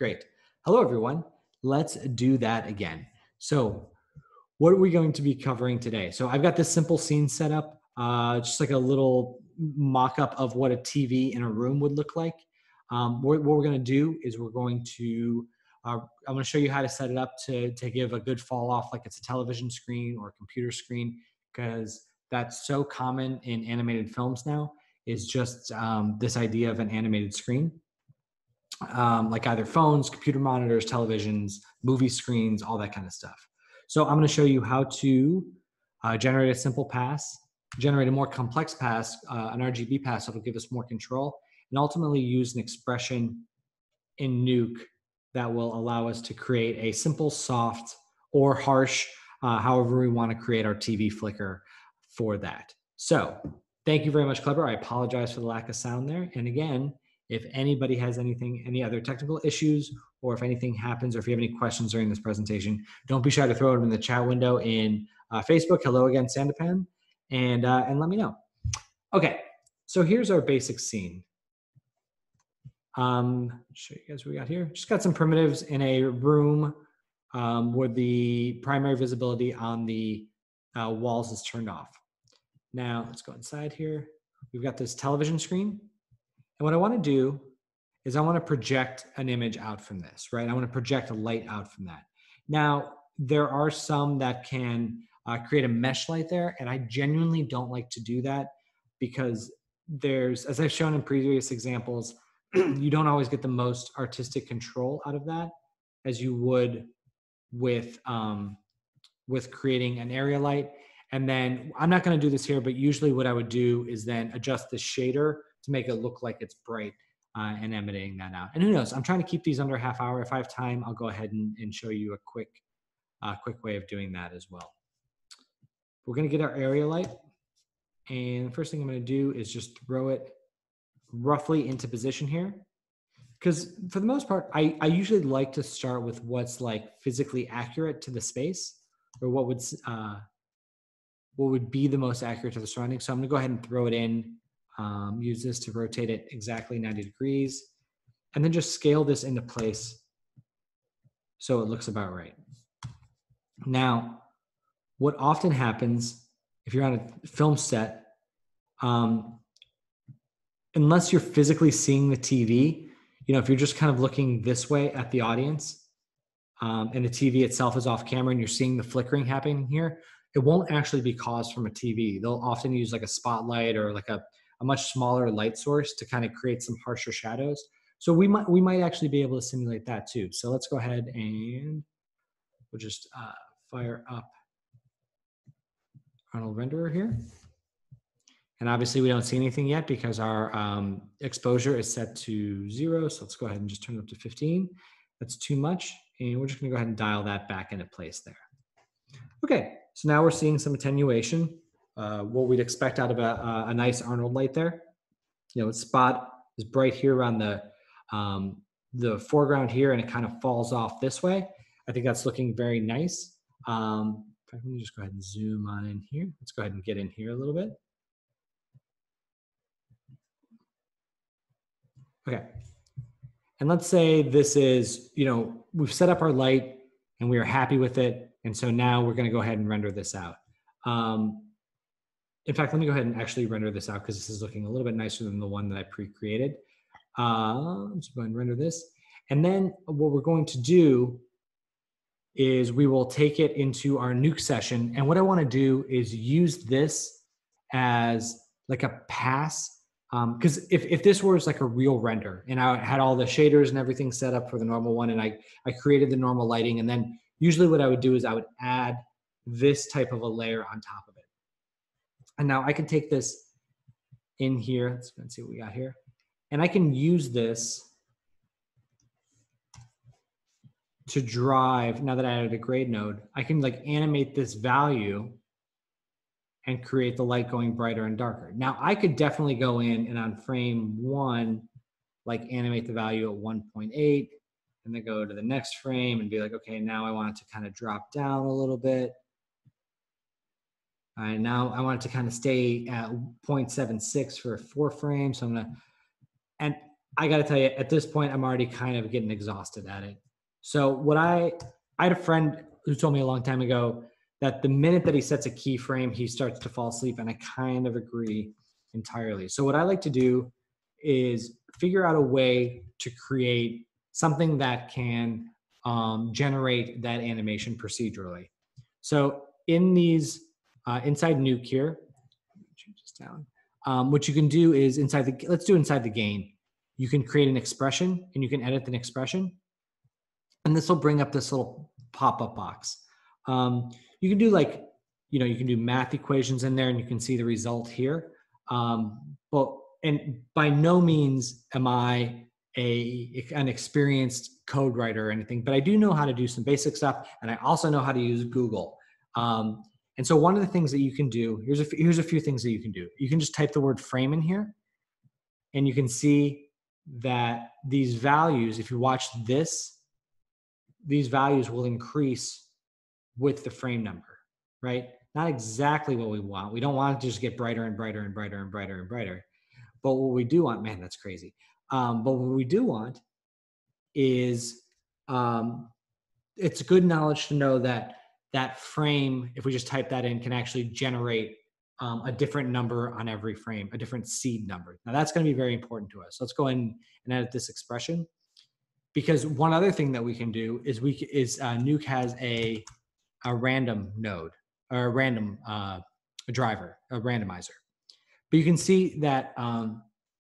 Great. Hello, everyone. Let's do that again. So what are we going to be covering today? So I've got this simple scene set up, uh, just like a little mock-up of what a TV in a room would look like. Um, what, what, we're going to do is we're going to, uh, I'm going to show you how to set it up to, to give a good fall off like it's a television screen or a computer screen, because that's so common in animated films now is just um, this idea of an animated screen. Um, like either phones, computer monitors, televisions, movie screens, all that kind of stuff. So I'm going to show you how to uh, generate a simple pass, generate a more complex pass, uh, an RGB pass that'll give us more control, and ultimately use an expression in Nuke that will allow us to create a simple, soft, or harsh, uh, however we want to create our TV flicker for that. So thank you very much, Clever. I apologize for the lack of sound there. And again, if anybody has anything, any other technical issues, or if anything happens, or if you have any questions during this presentation, don't be shy to throw them in the chat window in uh, Facebook. Hello again, Sandapan, and uh, and let me know. Okay, so here's our basic scene. Um, show you guys what we got here. Just got some primitives in a room um, where the primary visibility on the uh, walls is turned off. Now let's go inside here. We've got this television screen and what I want to do is I want to project an image out from this, right? I want to project a light out from that. Now, there are some that can uh, create a mesh light there, and I genuinely don't like to do that because there's, as I've shown in previous examples, you don't always get the most artistic control out of that as you would with um, with creating an area light. And then I'm not going to do this here, but usually what I would do is then adjust the shader to make it look like it's bright uh, and emitting that out. And who knows? I'm trying to keep these under a half hour. If I have time, I'll go ahead and, and show you a quick, uh, quick way of doing that as well. We're to get our area light. And the first thing I'm to do is just throw it roughly into position here. Because for the most part, I, I usually like to start with what's like physically accurate to the space or what would, uh, what would be the most accurate to the surrounding. So I'm to go ahead and throw it in um, use this to rotate it exactly 90 degrees, and then just scale this into place so it looks about right. Now, what often happens if you're on a film set, um, unless you're physically seeing the TV, you know, if you're just kind of looking this way at the audience, um, and the TV itself is off camera and you're seeing the flickering happening here, it won't actually be caused from a TV. They'll often use like a spotlight or like a a much smaller light source to kind of create some harsher shadows. So we might we might actually be able to simulate that too. So let's go ahead and we'll just uh, fire up Arnold Renderer here. And obviously we don't see anything yet because our um, exposure is set to zero. So let's go ahead and just turn it up to 15. That's too much. And we're just gonna go ahead and dial that back into place there. Okay, so now we're seeing some attenuation uh, what we'd expect out of a, a, nice Arnold light there. You know, spot is bright here around the um, the foreground here, and it kind of falls off this way. I think that's looking very nice. Um, let me just go ahead and zoom on in here. Let's go ahead and get in here a little bit. Okay. And let's say this is, you know, we've set up our light and we are happy with it. And so now we're going to go ahead and render this out. Um, in fact, let me go ahead and actually render this out because this is looking a little bit nicer than the one that I pre-created. Uh, let's go ahead and render this. And then what we're going to do is we will take it into our nuke session. And what I wanna do is use this as like a pass. Because um, if, if this was like a real render and I had all the shaders and everything set up for the normal one and I, I created the normal lighting and then usually what I would do is I would add this type of a layer on top. And now I can take this in here. Let's, let's see what we got here. And I can use this to drive, now that I added a grade node, I can like animate this value and create the light going brighter and darker. Now I could definitely go in and on frame one, like animate the value at 1.8 and then go to the next frame and be like, okay, now I want it to kind of drop down a little bit. All right, now I want it to kind of stay at 0.76 for four frames. So I'm gonna, and I got to tell you, at this point, I'm already kind of getting exhausted at it. So what I I had a friend who told me a long time ago that the minute that he sets a keyframe, he starts to fall asleep, and I kind of agree entirely. So what I like to do is figure out a way to create something that can um, generate that animation procedurally. So in these uh, inside Nuke here, change this down. Um, what you can do is inside the let's do inside the gain. You can create an expression and you can edit an expression, and this will bring up this little pop-up box. Um, you can do like you know you can do math equations in there, and you can see the result here. Um, but and by no means am I a an experienced code writer or anything, but I do know how to do some basic stuff, and I also know how to use Google. Um, and so one of the things that you can do here's a here's a few things that you can do. You can just type the word frame in here, and you can see that these values, if you watch this, these values will increase with the frame number, right? Not exactly what we want. We don't want it to just get brighter and brighter and brighter and brighter and brighter. But what we do want, man, that's crazy. Um, but what we do want is um, it's good knowledge to know that that frame, if we just type that in, can actually generate um, a different number on every frame, a different seed number. Now that's going to be very important to us. Let's go ahead and, edit this expression. Because one other thing that we can do is we is uh, Nuke has a a random node or a random uh, a driver, a randomizer. But you can see that um,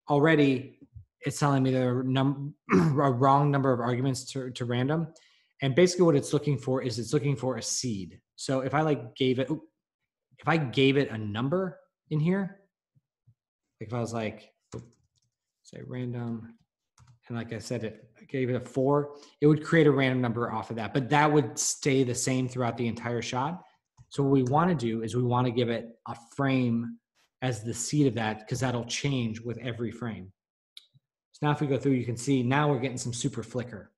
already it's telling me there are num- a wrong number of arguments to, to random. And basically what it's looking for is it's looking for a seed. So if I like gave it, if I gave it a number in here, like if I was like, say random, and like I said, it I gave it a four, it would create a random number off of that, but that would stay the same throughout the entire shot. So what we want to do is we want to give it a frame as the seed of that because that'll change with every frame. So now if we go through, you can see now we're getting some super flicker,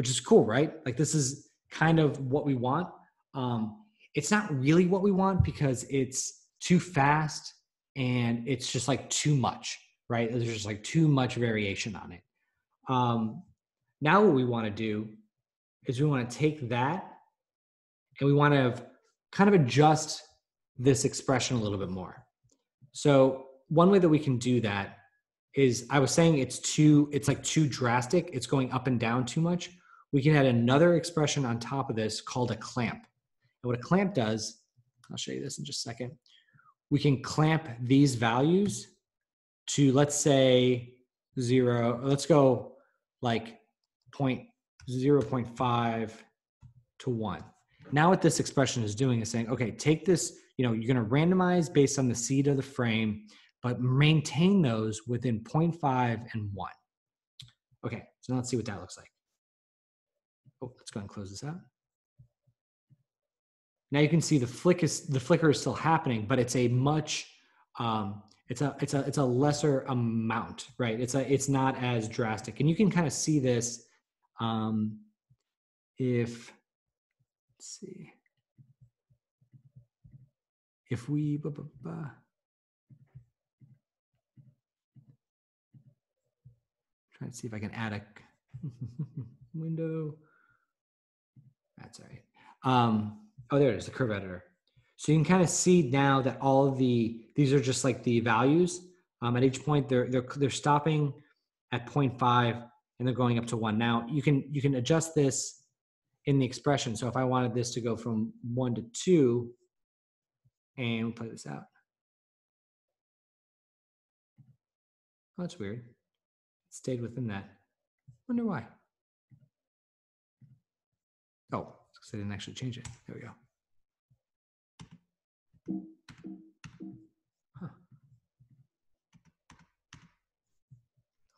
which is cool, right? Like this is kind of what we want. Um, it's not really what we want because it's too fast and it's just like too much, right? There's just like too much variation on it. Um, now what we want to do is we want to take that and we want to kind of adjust this expression a little bit more. So one way that we can do that is I was saying it's too it's like too drastic. It's going up and down too much. We can add another expression on top of this called a clamp. And what a clamp does, I'll show you this in just a second. We can clamp these values to let's say zero. Let's go like point zero point five to one. Now what this expression is doing is saying, okay, take this, you know, you're going to randomize based on the seed of the frame but maintain those within 0.5 and 1. Okay, so now let's see what that looks like. Oh, let's go and close this out. Now you can see the flick is the flicker is still happening, but it's a much um, it's a it's a it's a lesser amount, right? It's a it's not as drastic, and you can kind of see this um, if let's see if we blah, blah, blah, Trying to see if I can add a window. That's all right. Um, oh, there it is, the curve editor. So you can kind of see now that all of the, these are just like the values. Um, at each point, they're, they're, they're stopping at 0.5 and they're going up to one. Now you can, you can adjust this in the expression. So if I wanted this to go from one to two, and we'll play this out. Oh, that's weird It stayed within that. Wonder why. Oh, because I didn't actually change it. There we go.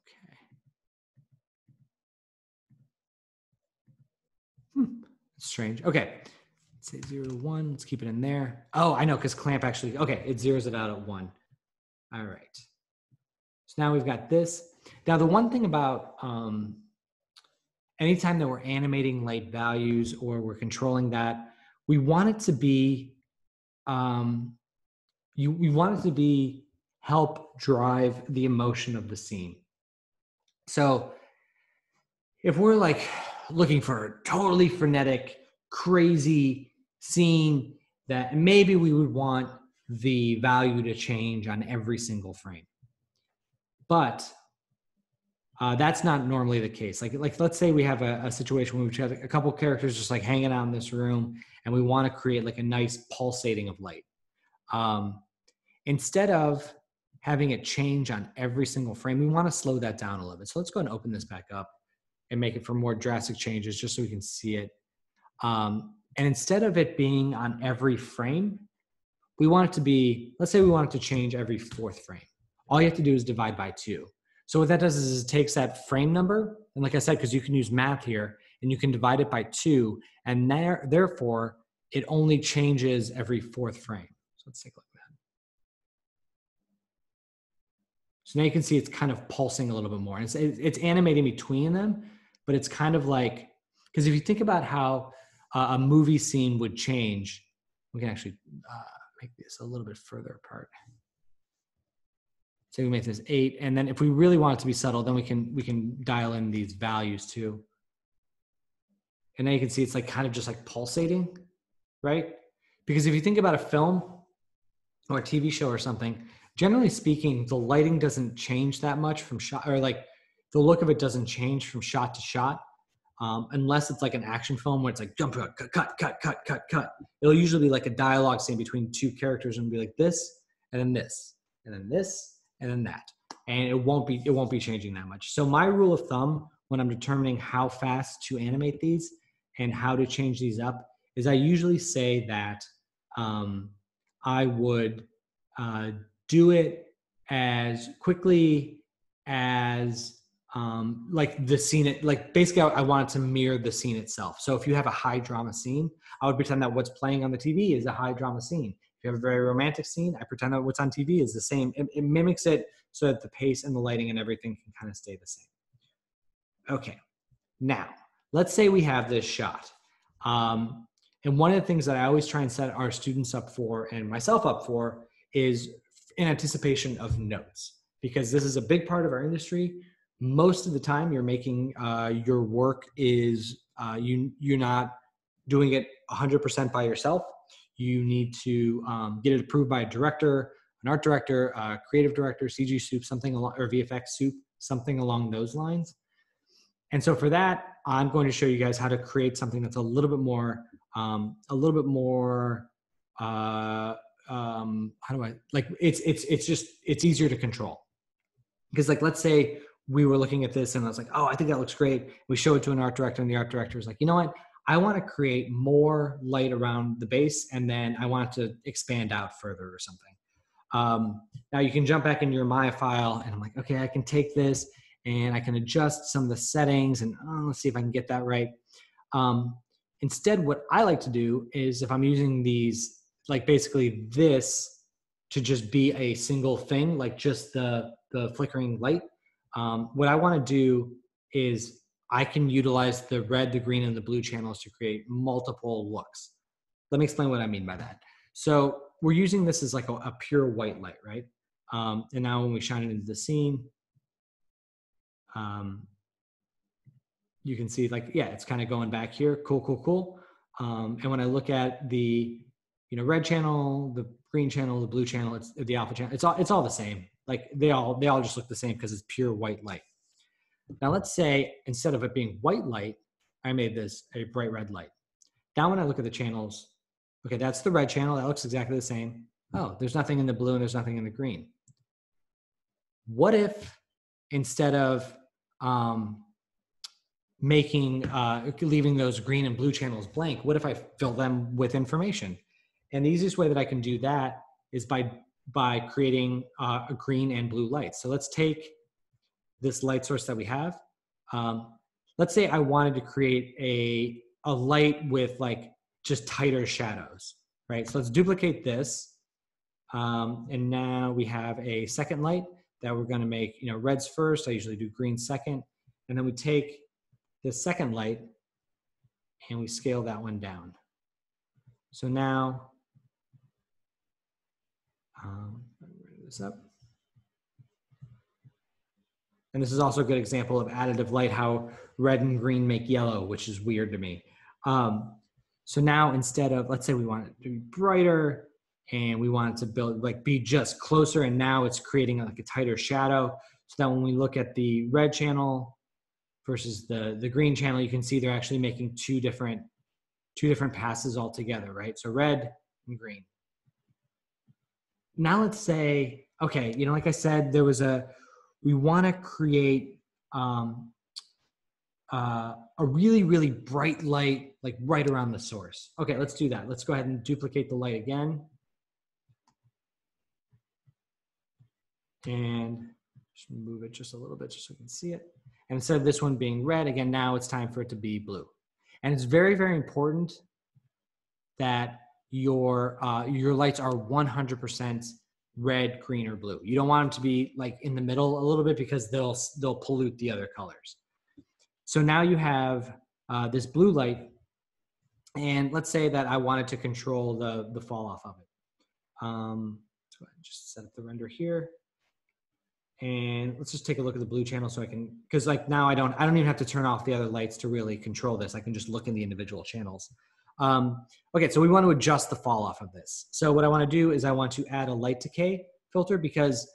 Okay. Hmm. Strange. Okay. Let's say zero, one. Let's keep it in there. Oh, I know, because clamp actually, okay, it zeroes it out at one. All right. So now we've got this. Now, the one thing about um, anytime that we're animating light values or we're controlling that, we want it to be, um, you, we want it to be help drive the emotion of the scene. So if we're like looking for a totally frenetic, crazy scene that maybe we would want the value to change on every single frame. But uh, that's not normally the case. Like, like let's say we have a, a situation where we've got a couple characters just like hanging out in this room, and we want to create like a nice pulsating of light. Um, instead of having it change on every single frame, we want to slow that down a little bit. So let's go and open this back up and make it for more drastic changes, just so we can see it. Um, and instead of it being on every frame, we want it to be, let's say we want it to change every fourth frame. All you have to do is divide by two. So what that does is it takes that frame number, and like I said, because you can use math here, and you can divide it by two, and there, therefore, it only changes every fourth frame. So let's take a look at that. So now you can see it's kind of pulsing a little bit more. It's, it's animating between them, but it's kind of like, because if you think about how uh, a movie scene would change, we can actually uh, make this a little bit further apart. So we make this eight, and then if we really want it to be subtle, then we can we can dial in these values too. And now you can see it's like kind of just like pulsating, right? Because if you think about a film or a TV show or something, generally speaking, the lighting doesn't change that much from shot, or like the look of it doesn't change from shot to shot. Um, unless it's like an action film where it's like jump cut, cut, cut, cut, cut, cut, cut. It'll usually be like a dialogue scene between two characters and be like this, and then this, and then this, and then that. And it won't be it won't be changing that much. So my rule of thumb when I'm determining how fast to animate these and how to change these up is I usually say that um, I would uh, do it as quickly as um, like the scene it like basically I, I want it to mirror the scene itself so if you have a high drama scene i would pretend that what's playing on the tv is a high drama scene if you have a very romantic scene i pretend that what's on tv is the same. It, it mimics it so that the pace and the lighting and everything can kind of stay the same. Okay now let's say we have this shot. Um, and one of the things that i always try and set our students up for and myself up for is in anticipation of notes because this is a big part of our industry. Most of the time you're making uh, your work is uh, you you're not doing it 100% by yourself you need to um, get it approved by a director an art director a creative director cg sup something along or vfx sup something along those lines and so for that i'm going to show you guys how to create something that's a little bit more um, a little bit more uh, um, how do i like it's it's it's just it's easier to control because like let's say we were looking at this and I was like, oh, I think that looks great. We show it to an art director, and the art director is like, you know what? I want to create more light around the base, and then I want to expand out further or something. Um, now you can jump back into your Maya file, and I'm like, okay, I can take this and I can adjust some of the settings, and oh, let's see if I can get that right. Um, instead, what I like to do is if I'm using these, like basically this to just be a single thing, like just the the flickering light um, what I want to do is I can utilize the red, the green, and the blue channels to create multiple looks. Let me explain what I mean by that. So we're using this as like a, a pure white light, right? Um, and now when we shine it into the scene, um, you can see like, yeah, it's kind of going back here. Cool, cool, cool. Um, and when I look at the, you know, red channel, the green channel, the blue channel, it's the alpha channel, it's all, it's all the same. Like they all they all just look the same because it's pure white light. Now let's say instead of it being white light, I made this a bright red light. Now when I look at the channels, okay, that's the red channel. That looks exactly the same. Oh, there's nothing in the blue and there's nothing in the green. What if instead of um, making uh, leaving those green and blue channels blank, what if I fill them with information? And the easiest way that I can do that is by by creating uh, a green and blue light. So let's take this light source that we have. Um, let's say I wanted to create a, a light with like just tighter shadows, right? So let's duplicate this. Um, and now we have a second light that we're gonna make, you know, reds first. I usually do green second. And then we take this second light and we scale that one down. So now um, this up. And this is also a good example of additive light, how red and green make yellow, which is weird to me. Um, so now instead of, let's say we want it to be brighter and we want it to build, like be just closer and now it's creating like a tighter shadow. So that when we look at the red channel versus the, the green channel, you can see they're actually making two different, two different passes altogether, right? So red and green. Now let's say, okay, you know, like I said, there was a, we want to create um, uh, a really, really bright light, like right around the source. Okay, let's do that. Let's go ahead and duplicate the light again. And just move it just a little bit just so we can see it. And instead of this one being red, again, now it's time for it to be blue. And it's very, very important that your, uh, your lights are 100% red, green, or blue. You don't want them to be like in the middle a little bit because they'll, they'll pollute the other colors. So now you have uh, this blue light, and let's say that I wanted to control the, the fall off of it. Um, just set up the render here. And let's just take a look at the blue channel so I can, because like now I don't, I don't even have to turn off the other lights to really control this. I can just look in the individual channels. Um, okay, so we want to adjust the fall off of this. So what I want to do is I want to add a light decay filter because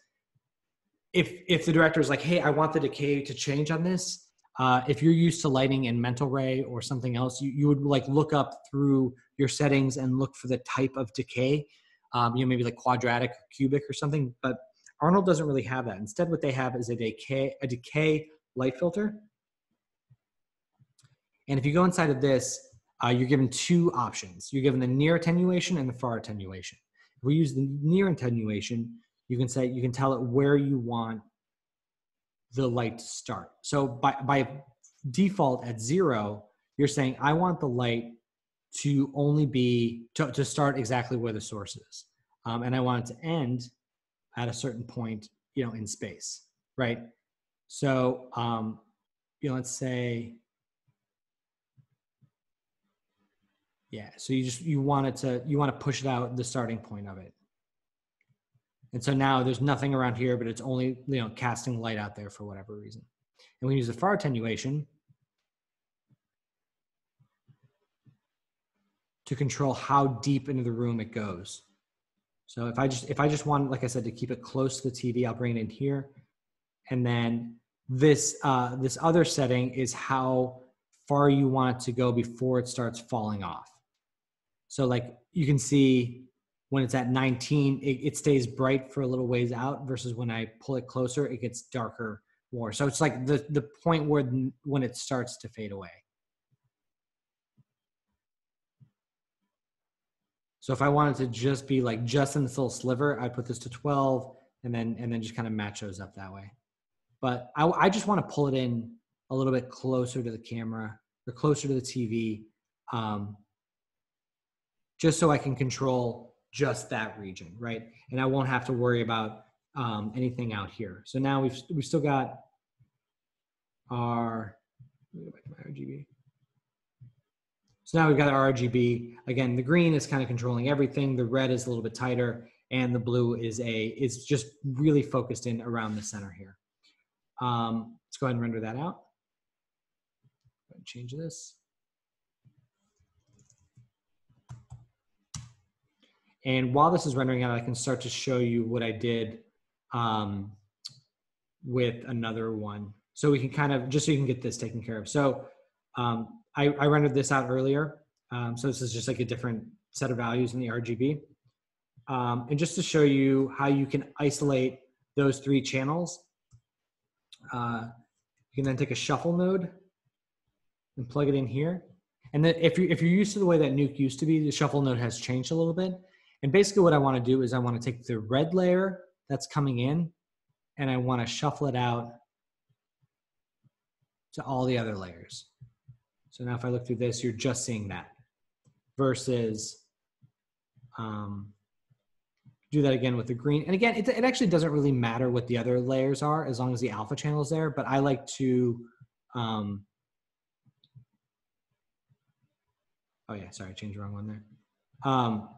if if the director is like, hey, I want the decay to change on this, uh, if you're used to lighting in mental ray or something else you, you would like look up through your settings and look for the type of decay um, you know maybe like quadratic or cubic or something but arnold doesn't really have that instead what they have is a decay a decay light filter and if you go inside of this uh, you're given two options you're given the near attenuation and the far attenuation if we use the near attenuation you can say you can tell it where you want the light to start. So by, by default at zero, you're saying, I want the light to only be, to, to start exactly where the source is. Um, and I want it to end at a certain point, you know, in space, right? So, um, you know, let's say, yeah, so you just, you want it to, you want to push it out the starting point of it. And so now there's nothing around here, but it's only, you know, casting light out there for whatever reason. And we use the far attenuation to control how deep into the room it goes. So if I just, if I just want, like I said, to keep it close to the TV, I'll bring it in here. And then this, uh, this other setting is how far you want it to go before it starts falling off. So like you can see when it's at 19 it, it, stays bright for a little ways out versus when i pull it closer it gets darker more. So it's like the the point where when it starts to fade away. So if i wanted to just be like just in this little sliver I'd put this to 12 and then and then just kind of match those up that way. But i, I just want to pull it in a little bit closer to the camera or closer to the tv um, just so i can control just that region, right? And I won't have to worry about um, anything out here. So now we've we've still got our go back to my RGB. So now we've got our RGB. Again, the green is kind of controlling everything. The red is a little bit tighter, and the blue is a is just really focused in around the center here. Um, let's go ahead and render that out. change this. And while this is rendering out, I can start to show you what I did um, with another one. So we can kind of, just so you can get this taken care of. So um, I, I, rendered this out earlier. Um, so this is just like a different set of values in the RGB. Um, and just to show you how you can isolate those three channels, uh, you can then take a shuffle node and plug it in here. And then if, you're if you're used to the way that Nuke used to be, the shuffle node has changed a little bit. And basically what I want to do is I want to take the red layer that's coming in and I want to shuffle it out to all the other layers. So now if I look through this, you're just seeing that versus um, do that again with the green. And again, it, it actually doesn't really matter what the other layers are as long as the alpha channel is there, but I like to, um, oh yeah, sorry, I changed the wrong one there. Um,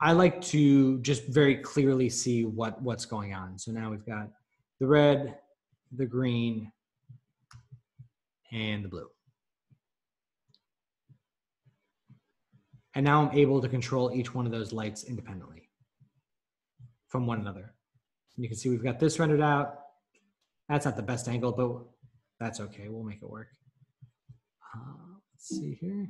I like to just very clearly see what what's going on. So now we've got the red the green, and the blue. And now I'm able to control each one of those lights independently from one another. And you can see we've got this rendered out. That's not the best angle, but that's okay. We'll make it work. Uh, let's see here.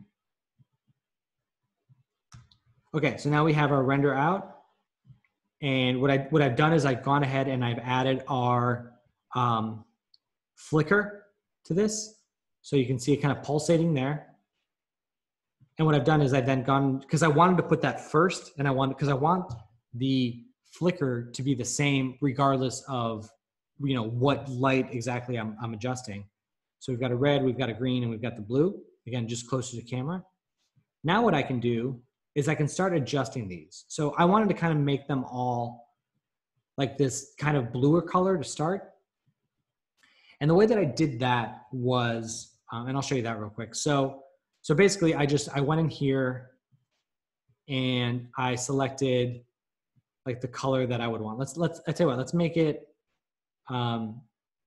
Okay, so now we have our render out. And what I what I've done is I've gone ahead and I've added our um, flicker to this. So you can see it kind of pulsating there. And what I've done is I've then gone, because I wanted to put that first and I want, because I want the flicker to be the same regardless of, you know, what light exactly I'm, I'm adjusting. So we've got a red, we've got a green, and we've got the blue. Again, just closer to the camera. Now what I can do is I can start adjusting these. So I wanted to kind of make them all like this kind of bluer color to start. And the way that I did that was, um, and I'll show you that real quick. So, so basically I just, I went in here and I selected like the color that I would want. Let's, let's, I tell you what, let's make it, um,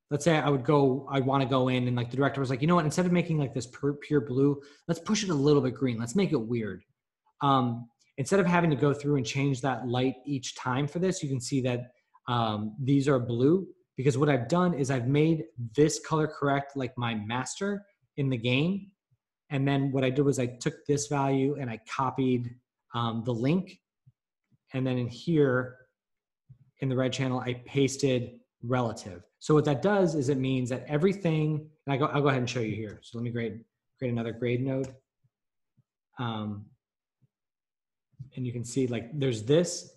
let's say I would go, I want to go in and like the director was like, you know what, instead of making like this pure, pure blue, let's push it a little bit green. Let's make it weird. Um, instead of having to go through and change that light each time for this, you can see that um, these are blue because what I've done is I've made this color correct like my master in the gain. And then what I did was I took this value and I copied um, the link. And then in here in the red channel, I pasted relative. So what that does is it means that everything, and I go, I'll go ahead and show you here. So let me grade, create another grade node. Um, and you can see like there's this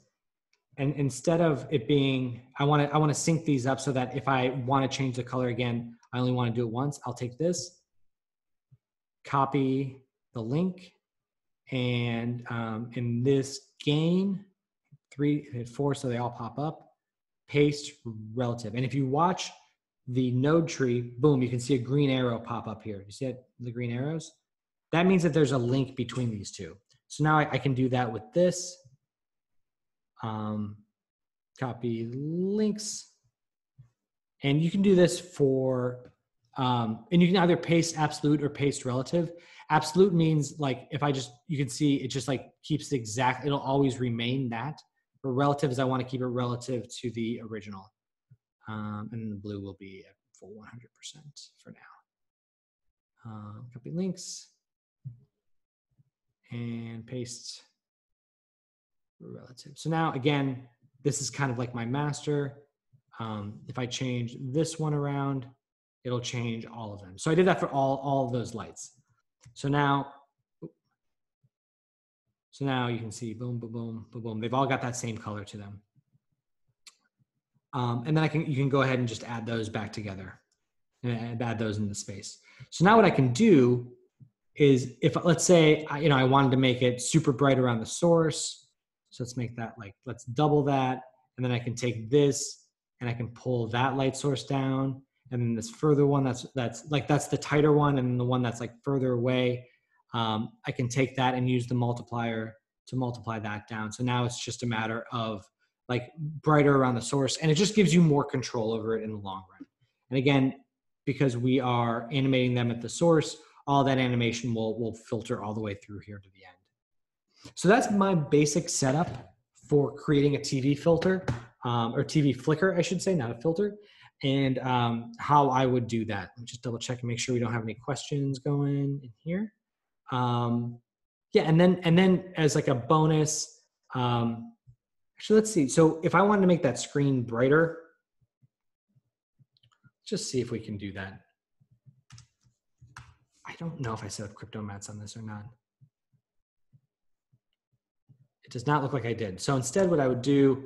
and instead of it being i want to i want to sync these up so that if i want to change the color again i only want to do it once i'll take this copy the link and um, in this gain three hit four so they all pop up paste relative. And if you watch the node tree boom you can see a green arrow pop up here. You see it the green arrows? That means that there's a link between these two so now I, I can do that with this. Um, copy links. And you can do this for, um, and you can either paste absolute or paste relative. Absolute means like if I just, you can see it just like keeps the exact, it'll always remain that. But relative is I want to keep it relative to the original. Um, and the blue will be at full 100% for now. Uh, copy links and paste relative. So now again, this is kind of like my master. Um, if I change this one around, it'll change all of them. So I did that for all, all of those lights. So now, so now you can see boom, boom, boom, boom, boom. They've all got that same color to them. Um, and then I can, you can go ahead and just add those back together and add those in the space. So now what I can do is if let's say you know I wanted to make it super bright around the source, so let's make that like let's double that, and then I can take this and I can pull that light source down, and then this further one that's that's like that's the tighter one, and the one that's like further away, um, I can take that and use the multiplier to multiply that down. So now it's just a matter of like brighter around the source, and it just gives you more control over it in the long run. And again, because we are animating them at the source all that animation will, will filter all the way through here to the end. So that's my basic setup for creating a TV filter um, or TV flicker, I should say, not a filter, and um, how I would do that. Let me just double check and make sure we don't have any questions going in here. Um, yeah, and then and then as like a bonus, um, actually, let's see. So if I wanted to make that screen brighter, just see if we can do that. I don't know if I set up Cryptomattes on this or not. It does not look like I did. So instead what I would do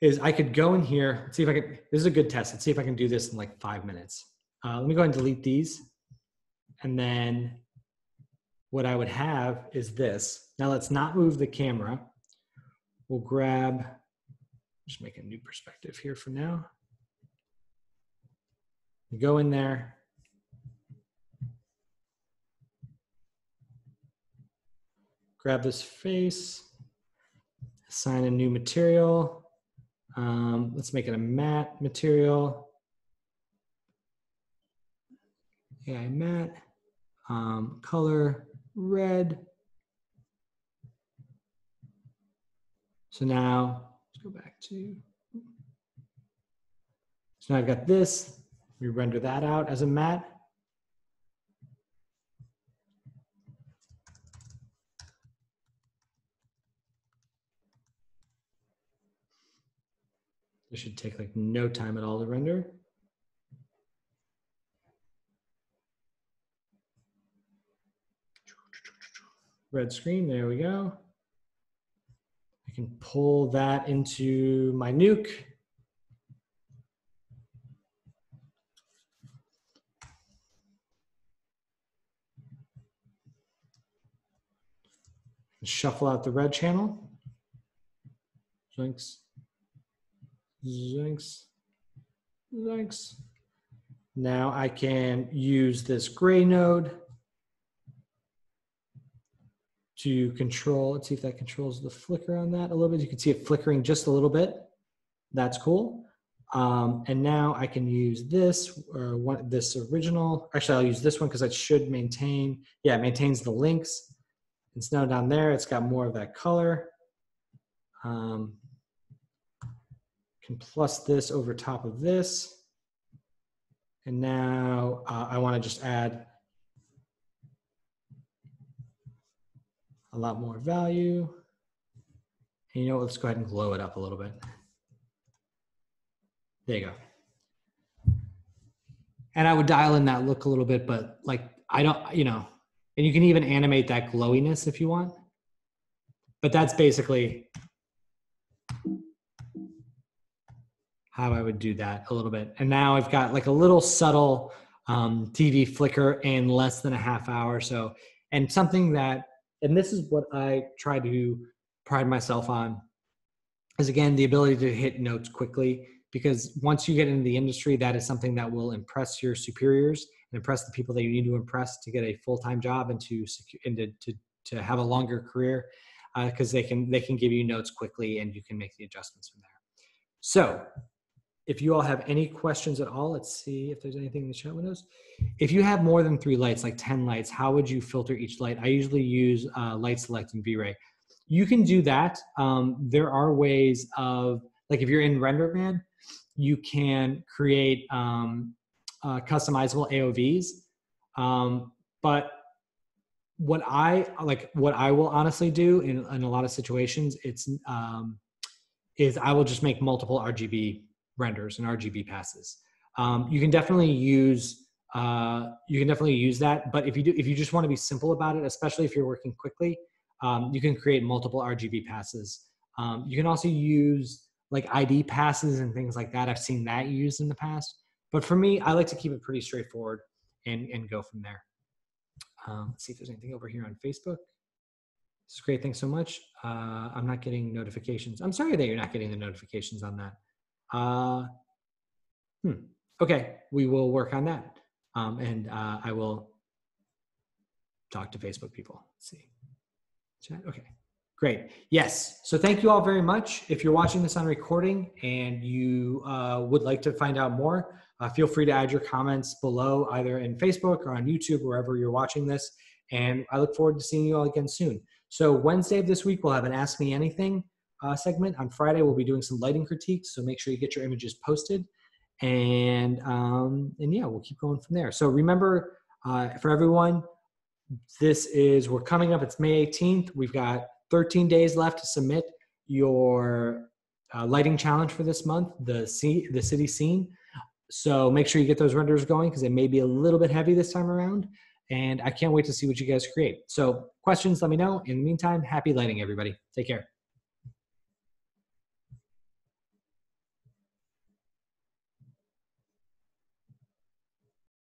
is I could go in here, see if I can, this is a good test. Let's see if I can do this in like five minutes. Uh, let me go ahead and delete these. And then what I would have is this. Now let's not move the camera. We'll grab, just make a new perspective here for now. go in there, grab this face, assign a new material. Um, let's make it a matte material. AI yeah, matte, um, color red. So now, let's go back to, so now I've got this, we render that out as a matte. This should take like no time at all to render. Red screen, there we go. I can pull that into my nuke. Shuffle out the red channel. Thanks. Thanks. Thanks. Now I can use this grade node to control, let's see if that controls the flicker on that a little bit. You can see it flickering just a little bit. That's cool. Um, and now I can use this or one, this original, actually I'll use this one because it should maintain, yeah, it maintains the links. It's now down there, it's got more of that color. Um, can plus this over top of this. And now uh, I wanna just add a lot more value. And you know what, let's go ahead and glow it up a little bit. There you go. And I would dial in that look a little bit, but like, I don't, you know, and you can even animate that glowiness if you want. But that's basically how I would do that a little bit. And now I've got like a little subtle um, TV flicker in less than a half hour. So, and something that and this is what I try to pride myself on is again the ability to hit notes quickly because once you get into the industry that is something that will impress your superiors and impress the people that you need to impress to get a full-time job and to secure and to, to, to have a longer career because uh, they can they can give you notes quickly and you can make the adjustments from there so if you all have any questions at all, let's see if there's anything in the chat windows. If you have more than three lights, like 10 lights, how would you filter each light? I usually use uh, Light Select and V-Ray. You can do that. Um, there are ways of, like if you're in RenderMan, you can create um, uh, customizable AOVs. Um, but what I like, what I will honestly do in, in a lot of situations, it's um, is I will just make multiple RGB renders and RGB passes. Um, you can definitely use uh, you can definitely use that. But if you do, if you just want to be simple about it, especially if you're working quickly, um, you can create multiple RGB passes. Um, you can also use like ID passes and things like that. I've seen that used in the past. But for me, I like to keep it pretty straightforward and, and go from there. Um, let's see if there's anything over here on Facebook. This is great. Thanks so much. Uh, I'm not getting notifications. I'm sorry that you're not getting the notifications on that. Uh, hmm. Okay, we will work on that. Um, and uh, I will talk to Facebook people. Let's see. Chat. Okay. Great. Yes. So thank you all very much. If you're watching this on recording and you uh, would like to find out more, uh, feel free to add your comments below, either in Facebook or on YouTube, wherever you're watching this. And I look forward to seeing you all again soon. So Wednesday of this week, we'll have an Ask Me Anything uh, segment. On Friday, we'll be doing some lighting critiques, so make sure you get your images posted. And um, and yeah, we'll keep going from there. So remember, uh, for everyone, this is we're coming up. It's May 18th. We've got 13 days left to submit your uh, lighting challenge for this month, the C, the city scene. So make sure you get those renders going because it may be a little bit heavy this time around. And I can't wait to see what you guys create. So questions, let me know. In the meantime, happy lighting, everybody. Take care.